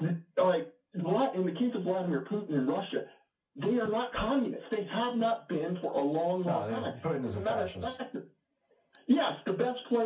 like in the case of Vladimir Putin in Russia, they are not communists. They have not been for a long, long No, time. Putin is a fascist. Yes, the best place